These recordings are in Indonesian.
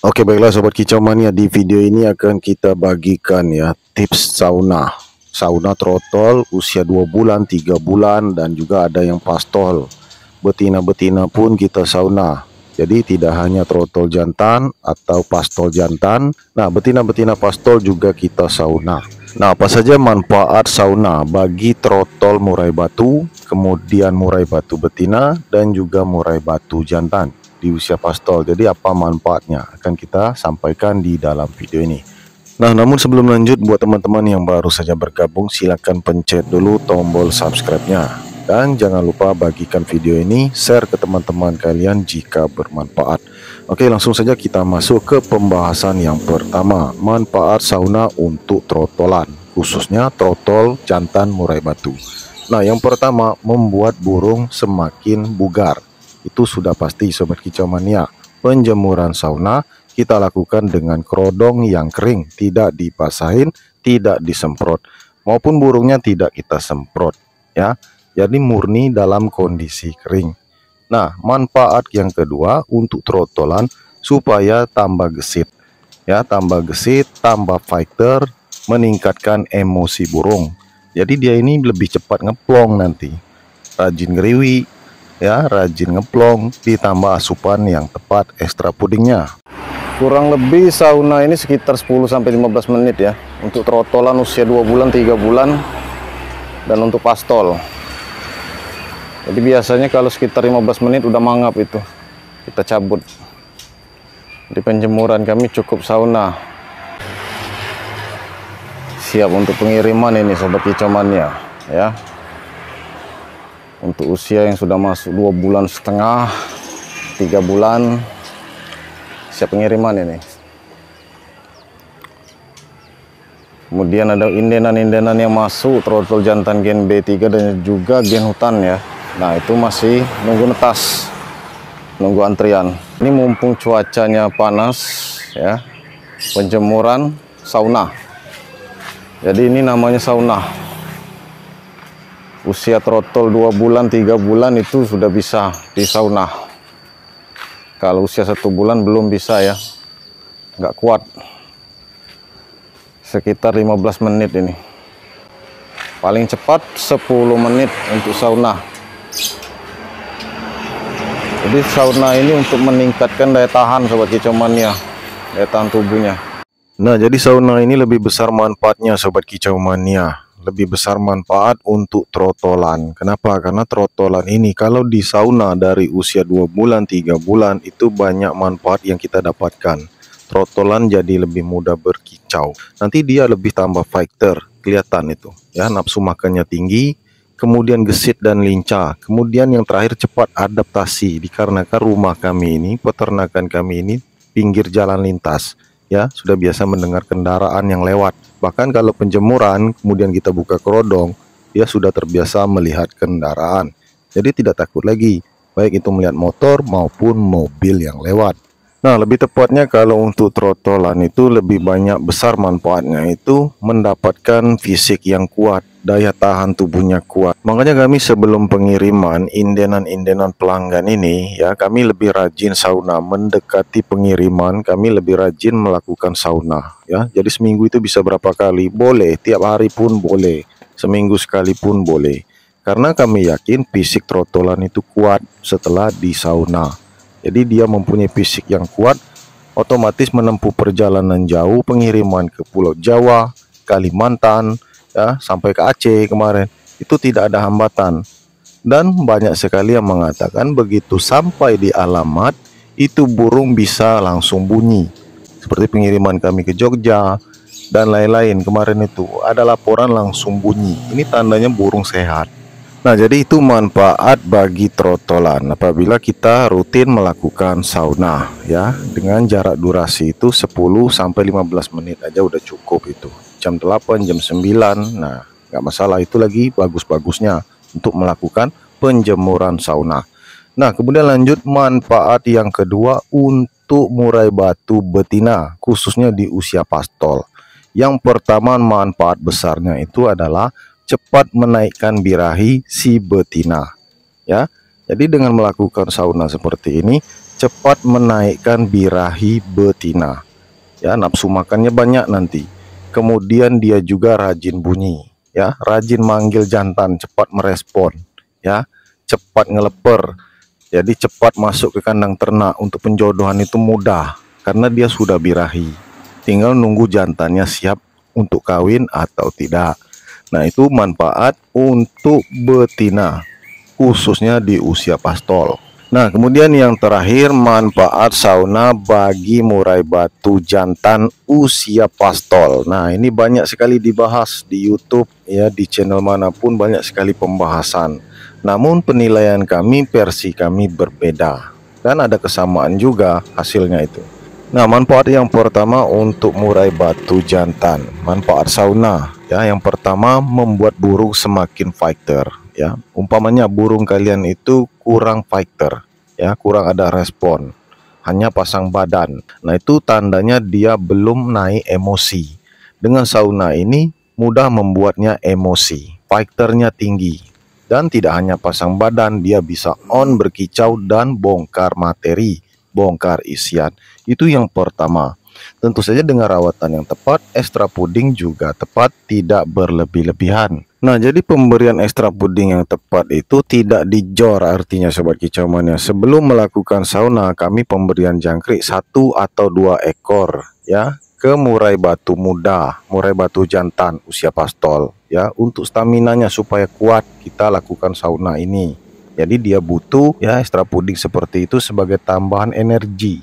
Oke baiklah sobat kicau mania di video ini akan kita bagikan ya tips sauna. Sauna trotol usia 2 bulan 3 bulan dan juga ada yang pastol. Betina-betina pun kita sauna. Jadi tidak hanya trotol jantan atau pastol jantan nah betina-betina pastol juga kita sauna. Nah apa saja manfaat sauna? Bagi trotol murai batu kemudian murai batu betina dan juga murai batu jantan di usia pastol. Jadi apa manfaatnya akan kita sampaikan di dalam video ini. Nah, namun sebelum lanjut buat teman-teman yang baru saja bergabung silahkan pencet dulu tombol subscribe-nya. Dan jangan lupa bagikan video ini, share ke teman-teman kalian jika bermanfaat. Oke, langsung saja kita masuk ke pembahasan yang pertama, manfaat sauna untuk trotolan, khususnya trotol jantan murai batu. Nah, yang pertama membuat burung semakin bugar itu sudah pasti sobat kicau mania. Penjemuran sauna kita lakukan dengan kerodong yang kering, tidak dipasahin, tidak disemprot, maupun burungnya tidak kita semprot ya. Jadi murni dalam kondisi kering. Nah, manfaat yang kedua untuk trotolan supaya tambah gesit. Ya, tambah gesit, tambah fighter, meningkatkan emosi burung. Jadi dia ini lebih cepat ngeplong nanti. Rajin ngeriwi, ya rajin ngeplong ditambah asupan yang tepat ekstra pudingnya. Kurang lebih sauna ini sekitar 10 sampai 15 menit ya. Untuk trotolan usia 2 bulan 3 bulan. Dan untuk pastol. Jadi biasanya kalau sekitar 15 menit udah mangap itu kita cabut. Di penjemuran kami cukup sauna. Siap untuk pengiriman ini sobat kicomannya ya untuk usia yang sudah masuk dua bulan setengah tiga bulan siap pengiriman ini. Kemudian ada indenan-indenan yang masuk trotol jantan gen B3 dan juga gen hutan ya. Nah itu masih nunggu netas nunggu antrian. Ini mumpung cuacanya panas ya penjemuran sauna. Jadi ini namanya sauna usia trotol 2 bulan 3 bulan itu sudah bisa di sauna kalau usia satu bulan belum bisa ya. Nggak kuat. Sekitar 15 menit ini. Paling cepat 10 menit untuk sauna jadi sauna ini untuk meningkatkan daya tahan sobat kicauannya daya tahan tubuhnya. Nah jadi sauna ini lebih besar manfaatnya sobat kicau mania lebih besar manfaat untuk trotolan. Kenapa? Karena trotolan ini kalau di sauna dari usia 2 bulan, 3 bulan itu banyak manfaat yang kita dapatkan. Trotolan jadi lebih mudah berkicau. Nanti dia lebih tambah fighter, kelihatan itu. Ya, nafsu makannya tinggi, kemudian gesit dan lincah. Kemudian yang terakhir cepat adaptasi dikarenakan rumah kami ini, peternakan kami ini pinggir jalan lintas ya sudah biasa mendengar kendaraan yang lewat. Bahkan kalau penjemuran kemudian kita buka kerodong, dia sudah terbiasa melihat kendaraan. Jadi tidak takut lagi, baik itu melihat motor maupun mobil yang lewat. Nah, lebih tepatnya kalau untuk trotolan itu lebih banyak besar manfaatnya itu mendapatkan fisik yang kuat, daya tahan tubuhnya kuat. Makanya kami sebelum pengiriman indenan-indenan pelanggan ini ya, kami lebih rajin sauna mendekati pengiriman, kami lebih rajin melakukan sauna ya. Jadi seminggu itu bisa berapa kali? Boleh, tiap hari pun boleh. Seminggu sekali pun boleh. Karena kami yakin fisik trotolan itu kuat setelah di sauna. Jadi dia mempunyai fisik yang kuat, otomatis menempuh perjalanan jauh pengiriman ke Pulau Jawa, Kalimantan, ya sampai ke Aceh kemarin itu tidak ada hambatan. Dan banyak sekali yang mengatakan begitu sampai di alamat itu burung bisa langsung bunyi. Seperti pengiriman kami ke Jogja dan lain-lain kemarin itu ada laporan langsung bunyi. Ini tandanya burung sehat. Nah, jadi itu manfaat bagi trotolan apabila kita rutin melakukan sauna ya. Dengan jarak durasi itu 10 sampai 15 menit aja udah cukup itu. Jam 8, jam 9. Nah, nggak masalah itu lagi bagus-bagusnya untuk melakukan penjemuran sauna. Nah, kemudian lanjut manfaat yang kedua untuk murai batu betina khususnya di usia pastol. Yang pertama manfaat besarnya itu adalah cepat menaikkan birahi si betina. Ya. Jadi dengan melakukan sauna seperti ini cepat menaikkan birahi betina. Ya, nafsu makannya banyak nanti. Kemudian dia juga rajin bunyi, ya, rajin manggil jantan, cepat merespon, ya, cepat ngeleper. Jadi cepat masuk ke kandang ternak untuk penjodohan itu mudah karena dia sudah birahi. Tinggal nunggu jantannya siap untuk kawin atau tidak. Nah, itu manfaat untuk betina khususnya di usia pastol. Nah, kemudian yang terakhir manfaat sauna bagi murai batu jantan usia pastol. Nah, ini banyak sekali dibahas di YouTube ya, di channel mana pun banyak sekali pembahasan. Namun penilaian kami versi kami berbeda dan ada kesamaan juga hasilnya itu. Nah, manfaat yang pertama untuk murai batu jantan, manfaat sauna ya. Yang pertama membuat burung semakin fighter ya. Umpamanya burung kalian itu kurang fighter ya kurang ada respon. Hanya pasang badan. Nah itu tandanya dia belum naik emosi. Dengan sauna ini mudah membuatnya emosi. Fighternya tinggi. Dan tidak hanya pasang badan dia bisa on berkicau dan bongkar materi bongkar isian. Itu yang pertama Tentu saja dengan rawatan yang tepat, ekstra puding juga tepat, tidak berlebih-lebihan. Nah, jadi pemberian ekstra puding yang tepat itu tidak dijor artinya sobat kicauannya. Sebelum melakukan sauna, kami pemberian jangkrik satu atau dua ekor ya ke murai batu muda, murai batu jantan usia pastol ya untuk stamina-nya supaya kuat kita lakukan sauna ini. Jadi dia butuh ya ekstra puding seperti itu sebagai tambahan energi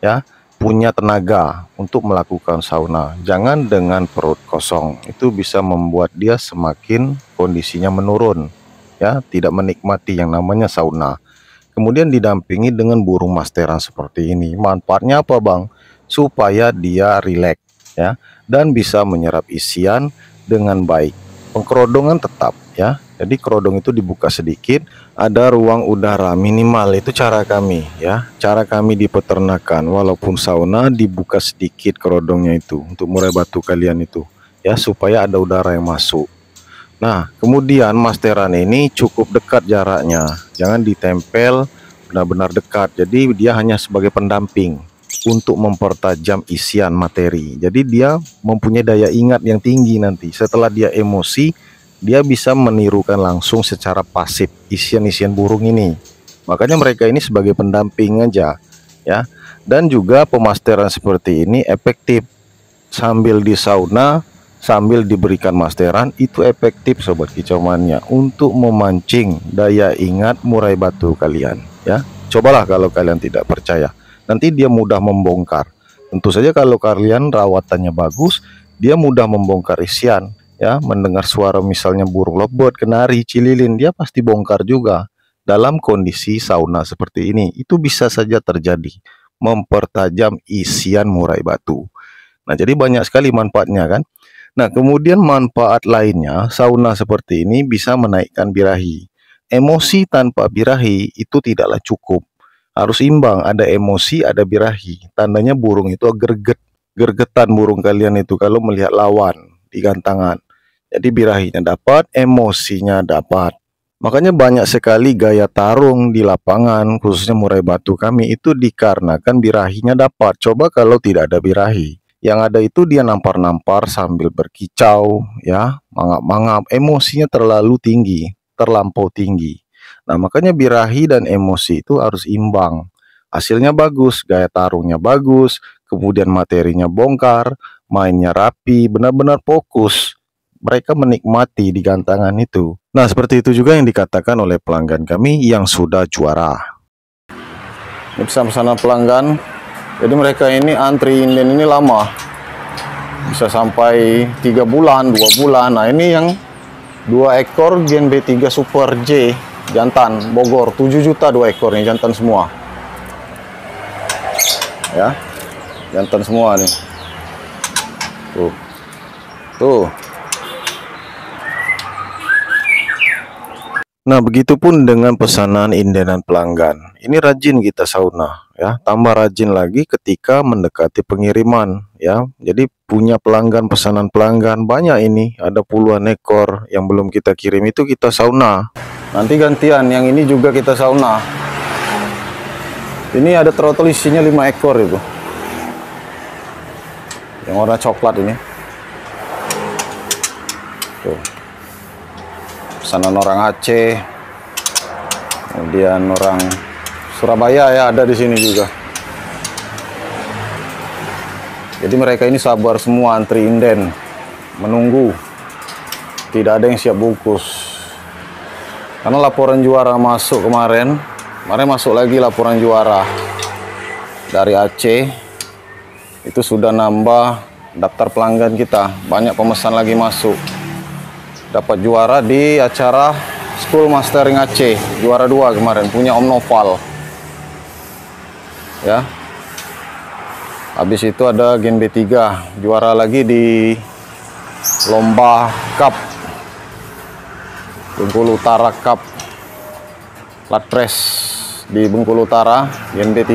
ya punya tenaga untuk melakukan sauna. Jangan dengan perut kosong. Itu bisa membuat dia semakin kondisinya menurun. Ya, tidak menikmati yang namanya sauna. Kemudian didampingi dengan burung masteran seperti ini. Manfaatnya apa, Bang? Supaya dia rileks ya dan bisa menyerap isian dengan baik. Pengkerodongan tetap ya. Jadi kerodong itu dibuka sedikit, ada ruang udara minimal itu cara kami ya. Cara kami di peternakan walaupun sauna dibuka sedikit kerodongnya itu untuk murai batu kalian itu ya supaya ada udara yang masuk. Nah, kemudian masteran ini cukup dekat jaraknya. Jangan ditempel benar-benar dekat. Jadi dia hanya sebagai pendamping untuk mempertajam isian materi. Jadi dia mempunyai daya ingat yang tinggi nanti. Setelah dia emosi, dia bisa menirukan langsung secara pasif isian-isian burung ini. Makanya mereka ini sebagai pendamping aja ya. Dan juga pemasteran seperti ini efektif sambil di sauna sambil diberikan masteran itu efektif sobat kicauannya untuk memancing daya ingat murai batu kalian ya. Cobalah kalau kalian tidak percaya. Nanti dia mudah membongkar. Tentu saja kalau kalian rawatannya bagus, dia mudah membongkar isian ya mendengar suara misalnya burung lobot, kenari, cililin, dia pasti bongkar juga. Dalam kondisi sauna seperti ini, itu bisa saja terjadi. Mempertajam isian murai batu. Nah, jadi banyak sekali manfaatnya kan. Nah, kemudian manfaat lainnya, sauna seperti ini bisa menaikkan birahi. Emosi tanpa birahi itu tidaklah cukup. Harus imbang, ada emosi, ada birahi. Tandanya burung itu gerget, gergetan burung kalian itu kalau melihat lawan di gantangan. Jadi birahinya dapat, emosinya dapat. Makanya banyak sekali gaya tarung di lapangan, khususnya murai batu kami itu dikarenakan birahinya dapat. Coba kalau tidak ada birahi. Yang ada itu dia nampar-nampar sambil berkicau, ya, mangap-mangap. Emosinya terlalu tinggi, terlampau tinggi. Nah, makanya birahi dan emosi itu harus imbang. Hasilnya bagus, gaya tarungnya bagus, kemudian materinya bongkar, mainnya rapi, benar-benar fokus mereka menikmati di gantangan itu. Nah, seperti itu juga yang dikatakan oleh pelanggan kami yang sudah juara. Ini pesan-pesanan pelanggan. Jadi mereka ini antri inline ini lama. Bisa sampai tiga bulan, dua bulan. Nah, ini yang dua ekor Gen B3 Super J jantan Bogor 7 juta dua ekor nih jantan semua. Ya. Jantan semua nih. Tuh. Tuh. Nah, begitupun dengan pesanan indenan pelanggan. Ini rajin kita sauna ya, tambah rajin lagi ketika mendekati pengiriman ya. Jadi punya pelanggan pesanan pelanggan banyak ini, ada puluhan ekor yang belum kita kirim itu kita sauna. Nanti gantian yang ini juga kita sauna. Ini ada throttle isinya 5 ekor itu. Yang warna coklat ini. Tuh. Pesanan orang Aceh. Kemudian orang Surabaya ya ada di sini juga. Jadi mereka ini sabar semua antri inden, menunggu. Tidak ada yang siap bungkus. Karena laporan juara masuk kemarin, kemarin masuk lagi laporan juara dari Aceh. Itu sudah nambah daftar pelanggan kita. Banyak pemesan lagi masuk. Dapat juara di acara School Mastering Aceh, juara dua kemarin punya Om Noval. Ya, Habis itu ada Gen B3 juara lagi di lomba cup Bengkulu Utara Cup Latres di Bengkulu Utara Gen B3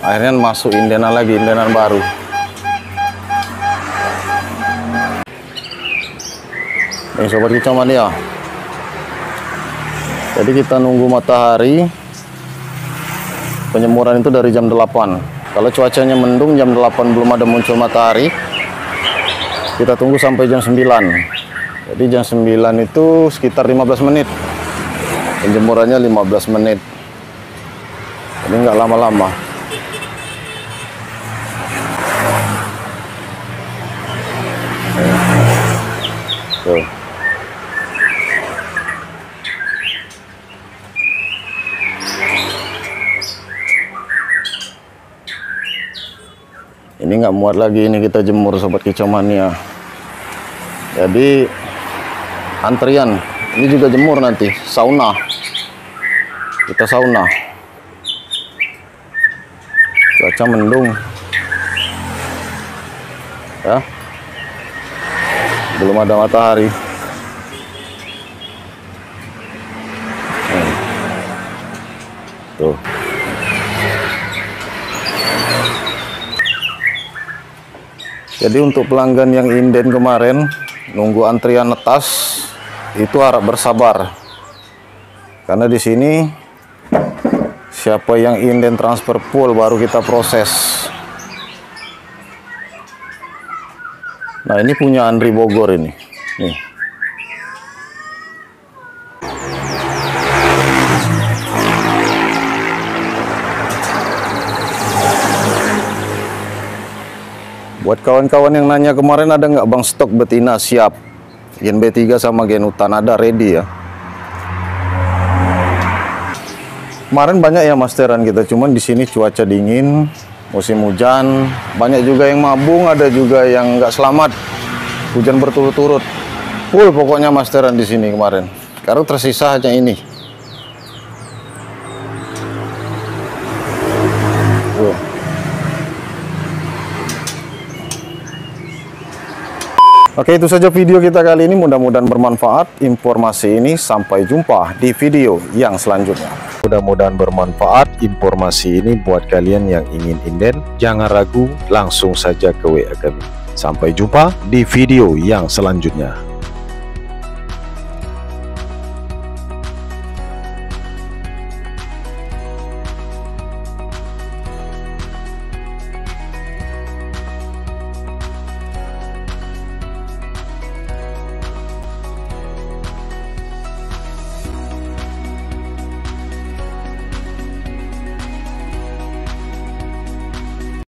akhirnya masuk Indena lagi Indenan baru. Ini sobat kicauan ya. Jadi kita nunggu matahari. Penyemuran itu dari jam 8 kalau cuacanya mendung jam 8 belum ada muncul matahari. Kita tunggu sampai jam 9 jadi jam 9 itu sekitar 15 menit. Penjemurannya 15 menit. Jadi nggak lama-lama tuh. Ini nggak muat lagi ini kita jemur sobat kicau mania. Jadi antrian. Ini juga jemur nanti sauna. Kita sauna. Cuaca mendung. Ya belum ada matahari tuh Jadi untuk pelanggan yang inden kemarin nunggu antrian netas itu harap bersabar. Karena di sini siapa yang inden transfer pool baru kita proses. Nah, ini punya Andri Bogor ini. Nih. Buat kawan-kawan yang nanya kemarin ada nggak bang stok betina? Siap. Gen B3 sama Gen Utan ada ready ya? Kemarin banyak ya masteran kita. Cuman di sini cuaca dingin musim hujan banyak juga yang mabung ada juga yang nggak selamat. Hujan berturut-turut. Full pokoknya masteran di sini kemarin. Karena tersisa hanya ini Oke itu saja video kita kali ini. Mudah-mudahan bermanfaat. Informasi ini sampai jumpa di video yang selanjutnya. Mudah-mudahan bermanfaat informasi ini buat kalian yang ingin inden. Jangan ragu langsung saja ke WA kami sampai jumpa di video yang selanjutnya